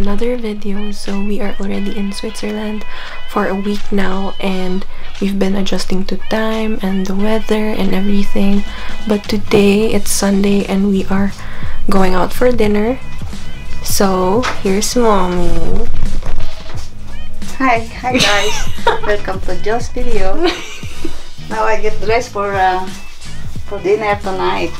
another video. So we are already in Switzerland for a week now and we've been adjusting to time and the weather and everything. But today it's Sunday and we are going out for dinner. So here's mommy. Hi, hi guys. Welcome to Jo's video. now I get dressed for uh, for dinner tonight.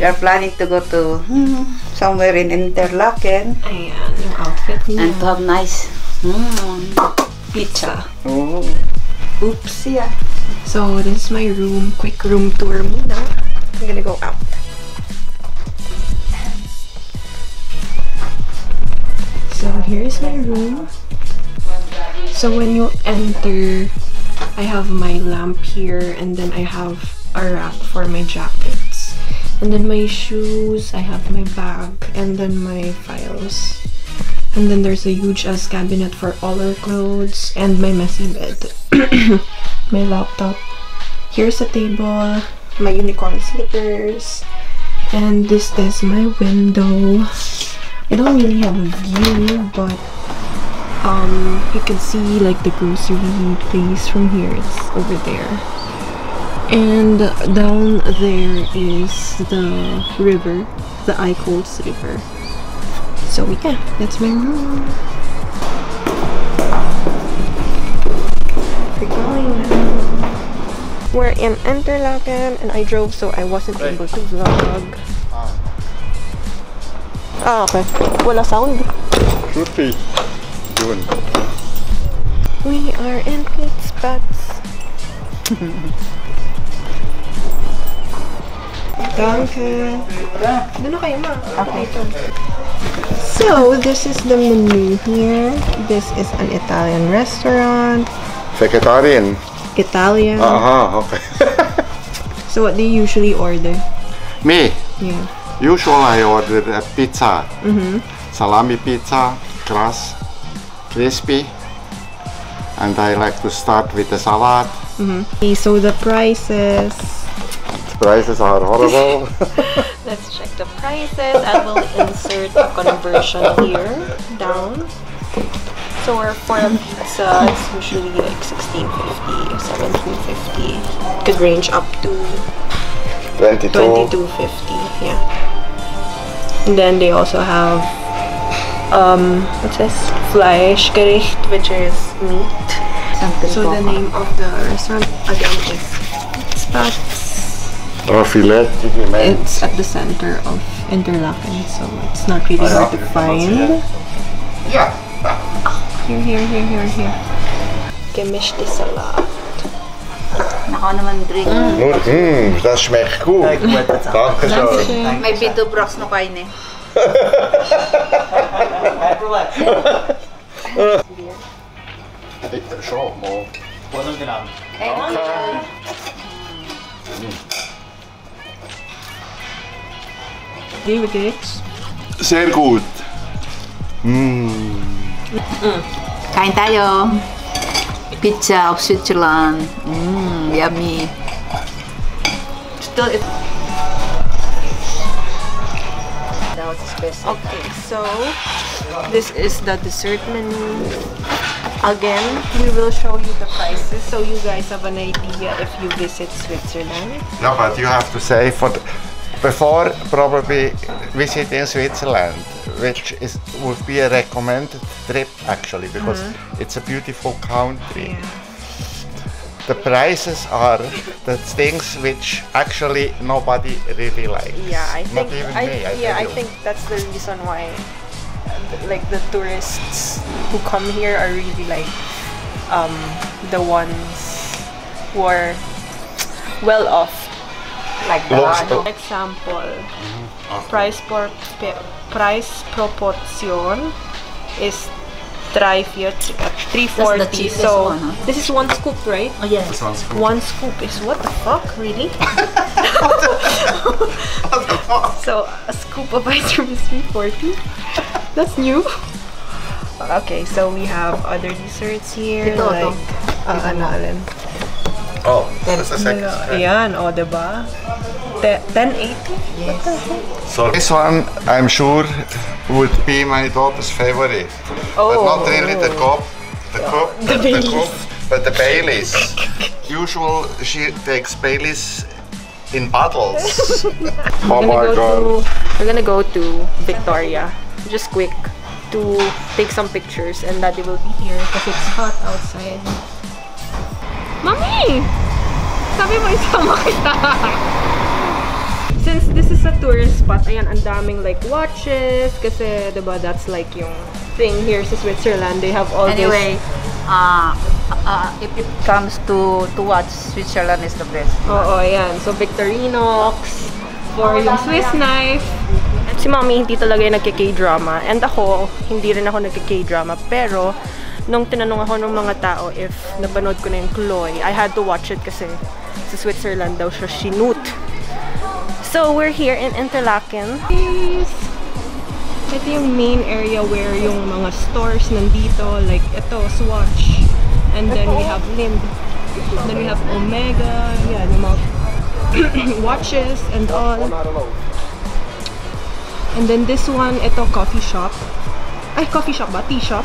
We are planning to go to hmm, somewhere in Interlaken Ayan, yung outfit niya. And to have nice hmm, pizza. Oh. Oops, yeah. So this is my room. Quick room tour muna. I'm gonna go out. So here's my room. So when you enter, I have my lamp here and then I have a rack for my jackets. And then my shoes, I have my bag and then my files. And then there's a huge ass cabinet for all our clothes and my messy bed. my laptop. Here's a table, my unicorn slippers, and this is my window. I don't really have a view, but um, you can see like the grocery place from here. It's over there. And down there is the river, the Eichholz River. So yeah, that's my room. We're going now. We're in Interlaken and I drove so I wasn't able to vlog. Ah, okay. Wala sound. Should be. Doing. We are in Pizpaz. Danke. Doon na kayo, ma. Okay. So, this is the menu here. This is an Italian restaurant. Vegetarian. Italian. Aha, okay. So, what do you usually order? Me, Yeah. usually I order a pizza. Mm-hmm. Salami pizza, crust, crispy. And I like to start with the salad. Mm-hmm. Okay, so the prices. Prices are horrible. Let's check the prices. I will insert a conversion here down. So our for a pizza it's usually like 1650, 1750. Could range up to 22. 2250, yeah. And then they also have um what's this? Fleischgericht, which is meat. Something So the name of the restaurant again is Spats. Or filet. It's at the center of Interlaken, so it's not really hard to find. Yeah. Here, here, here, here, here. Gemischte Salat. Naka naman drink. Mmm, das schmeckt gut. Dankeschön. May bido brox no kain eh. Schon, mal. Wie geht's? Sehr gut. Mmm. Kain tayo. Pizza of Switzerland. Mmm, yummy. Still, it... That was special. Okay, so this is the dessert menu. Again, we will show you the prices so you guys have an idea if you visit Switzerland. No, but you have to say for the, before probably visit in Switzerland, which is would be a recommended trip actually because it's a beautiful country. The prices are the things which actually nobody really likes. Yeah, I Not think even I, me. I yeah, I think that's the reason why uh, like the tourists who come here are really like um the ones who are well off like Looks- that. Example, price for price proportion is 340 at 340 so one, huh? this is one scoop right Oh, yes. This one's good. one scoop is what the fuck really So a scoop of ice cream is 340. That's new. Okay, so we have other desserts here. Ito, like, ito. ah, ano, alin? Oh, that's the second. Ayan, o, diba? te- 1080? So this one, I'm sure, would be my daughter's favorite. But oh. not really the cup, the cup, the, the Baileys. cup, but the Baileys. Usual, she takes Baileys in bottles. oh We're my gonna go god. to we're gonna go to Victoria. Just quick to take some pictures and Daddy will be here because it's hot outside. Mommy! Sabi mo isama kita. Since this is a tourist spot, ayan, ang daming like watches kasi 'di ba that's like yung thing here sa Switzerland. They have all Anyway, uh, uh, if it comes to to watch, Switzerland is the best. this. Oo, ayan. So Victorinox for yung Swiss knife. Si Mommy hindi talaga yung nagka-K-drama. And ako, hindi rin ako nagka-K-drama. Pero, nung tinanong ako ng mga tao if napanood ko na yung Chloe, I had to watch it kasi sa Switzerland daw siya sinut. So, we're here in Interlaken. Yes. Ito yung main area where yung mga stores nandito. Like, ito, Swatch. And then we have Lind. Then we have Omega. Yan, yung mga watches and all. And then this one, ito, coffee shop. Ay, coffee shop ba? Tea shop?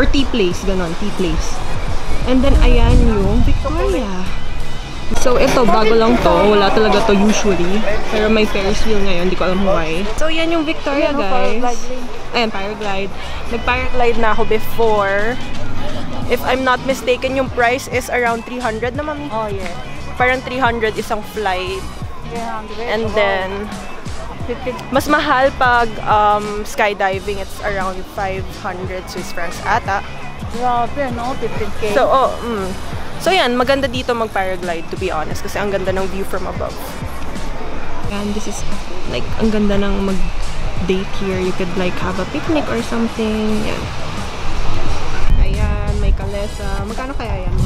Or tea place, ganon, tea place. And then, ayan yung Victoria. So, ito, bago lang to. Wala talaga to usually. Pero may Ferris wheel ngayon, di ko alam why. So, yan yung Victoria, guys. Ayan, paraglide. Nag-paraglide na ako before. If I'm not mistaken, yung price is around 300 na, mami. Oh yeah. Parang 300 isang flight. Yeah, And then, mas mahal pag um, skydiving. It's around 500 Swiss francs ata. Grabe, no? 15k. So, oh, mm. So, yan. Maganda dito mag-paraglide, to be honest. Kasi ang ganda ng view from above. And this is, like, ang ganda ng mag-date here. You could, like, have a picnic or something. Yan. Ayan, may kalesa. Magkano kaya yan,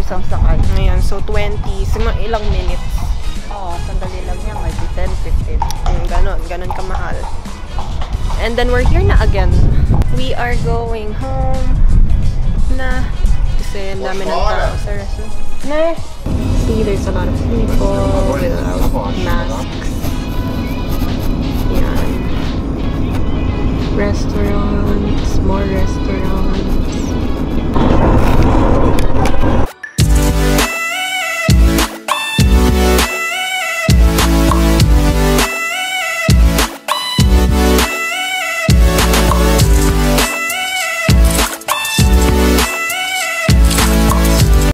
isang sakay. Ayan, so 20. So, mga ilang minutes. Oo, oh, sandali lang yan. Maybe 10, 15. Mm, ganon, ganon kamahal. And then we're here na again. We are going home na. Kasi ang dami ng tao sa restaurant. Na. See, there's a lot of people without masks. Yan. Restaurants, more restaurants.